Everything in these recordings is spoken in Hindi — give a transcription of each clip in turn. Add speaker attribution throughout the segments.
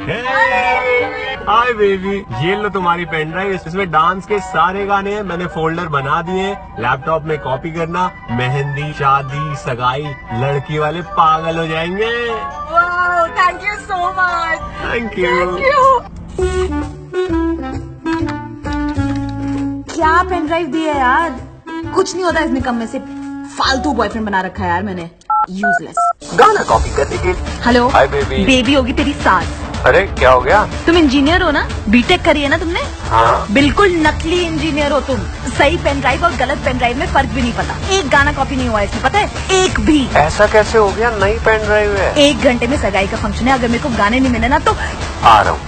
Speaker 1: हाय बेबी ये लो तुम्हारी पेन ड्राइव इसमें डांस के सारे गाने हैं. मैंने फोल्डर बना दिए लैपटॉप में कॉपी करना. मेहंदी शादी सगाई लड़की वाले पागल हो जाएँगे.
Speaker 2: Thank you so much
Speaker 1: thank you
Speaker 2: क्या पेन ड्राइव दी है यार? कुछ नहीं होता इसमें कम में से. फालतू बॉयफ्रेंड बना रखा है यार मैंने. यूजलेस
Speaker 1: गाना कॉपी करने के
Speaker 2: हेलो
Speaker 1: baby.
Speaker 2: बेबी होगी तेरी सास.
Speaker 1: अरे क्या हो गया?
Speaker 2: तुम इंजीनियर हो ना? बीटेक करी है ना तुमने?
Speaker 1: हाँ।
Speaker 2: बिल्कुल नकली इंजीनियर हो तुम। सही पेन ड्राइव और गलत पेन ड्राइव में फ़र्क भी नहीं पता। एक गाना कॉपी नहीं हुआ इसमें पता है? एक भी।
Speaker 1: ऐसा कैसे हो गया? नई पेन ड्राइव है।
Speaker 2: एक घंटे में सगाई का फ़ंक्शन है। अगर मेरे को गाने नहीं मिले ना तो
Speaker 1: आ रहा हूँ।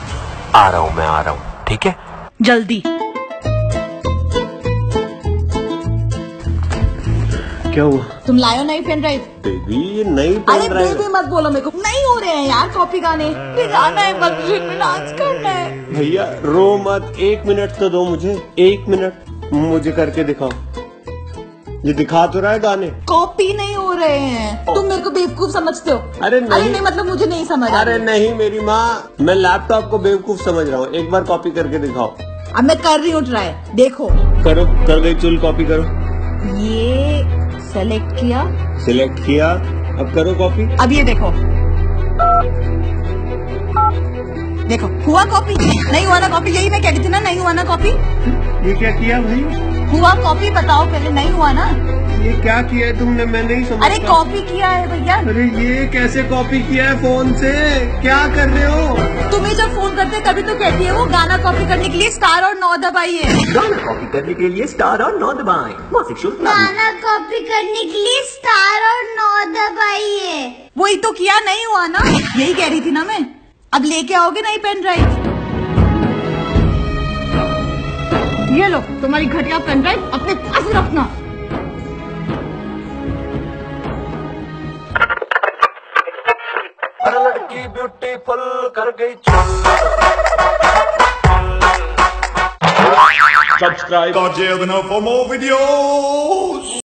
Speaker 1: आ रहा हूँ मैं आ रहा हूँ। ठीक है?
Speaker 2: जल्दी।
Speaker 1: क्या हुआ?
Speaker 2: तुम लायो नई पेन ड्राइव
Speaker 1: बेबी ये नई पेन ड्राइव अरे
Speaker 2: बेबी मत बोलो मेरे को। नहीं हो रहे हैं यार कॉपी गाने। गाना है फ़ंक्शन में डांस करना है।
Speaker 1: भैया रो मत। एक मिनट तो दो मुझे। एक मिनट। मुझे करके दिखाओ। ये दिखा तो रहा है गाने।
Speaker 2: कॉपी नहीं हो रहे हैं। तुम मेरे को बेवकूफ़ समझते हो।
Speaker 1: अरे नहीं।
Speaker 2: अरे नहीं। मतलब मुझे नहीं समझ
Speaker 1: अरे नहीं मेरी माँ। मैं लैपटॉप को बेवकूफ़ समझ रहा हूँ। एक बार कॉपी करके दिखाओ।
Speaker 2: अब मैं कर रही हूँ ट्राई देखो।
Speaker 1: करो कर गई चुल कॉपी करो।
Speaker 2: ये सेलेक्ट किया।
Speaker 1: सिलेक्ट किया। अब करो कॉपी
Speaker 2: अब ये देखो। देखो हुआ कॉपी नहीं हुआ ना कॉपी यही मैं कह रही थी ना नहीं हुआ ना कॉपी
Speaker 1: ये क्या किया भाई?
Speaker 2: हुआ कॉपी बताओ पहले नहीं हुआ ना?
Speaker 1: ये क्या किया है तुमने? मैं नहीं समझ
Speaker 2: अरे कॉपी किया है भैया।
Speaker 1: अरे ये कैसे कॉपी किया है फ़ोन से? क्या कर रहे हो?
Speaker 2: तुम्हें जब फ़ोन करते हैं कभी तो कहती है वो गाना कॉपी करने के लिए स्टार और नौ दबाइए
Speaker 1: गाना कॉपी करने के लिए स्टार और नौ दबाए। मासिक शुल्क
Speaker 3: गाना कॉपी करने के लिए स्टार और नौ दबाइए
Speaker 2: वही तो किया नहीं हुआ ना? यही कह रही थी ना मैं। अब लेके आओगे नई पेन ड्राइव ये लो तुम्हारी घटिया पेन ड्राइव अपने पास रखना।
Speaker 1: पल कर गई
Speaker 4: सब्सक्राइब फॉर मोर वीडियो